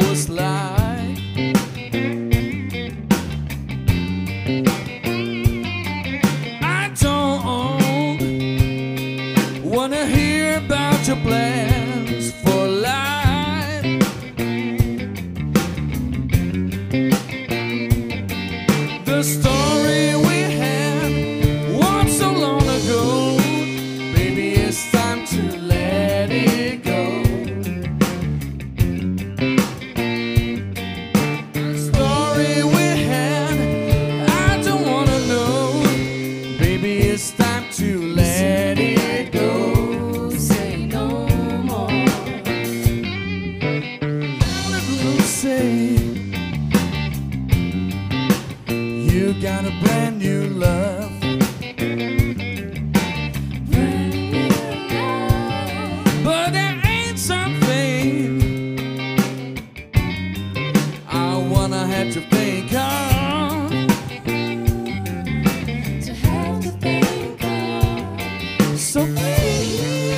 was like. I don't wanna hear about your plan.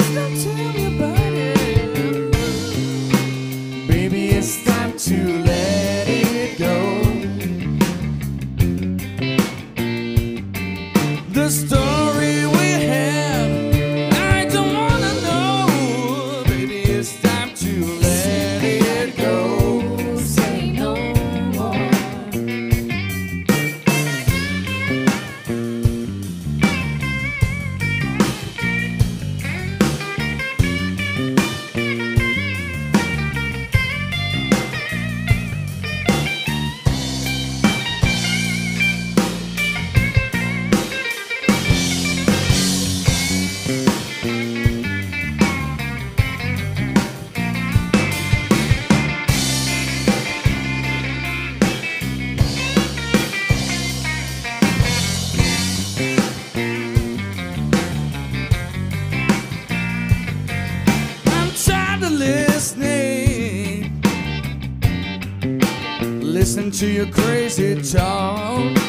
Please don't to your crazy talk.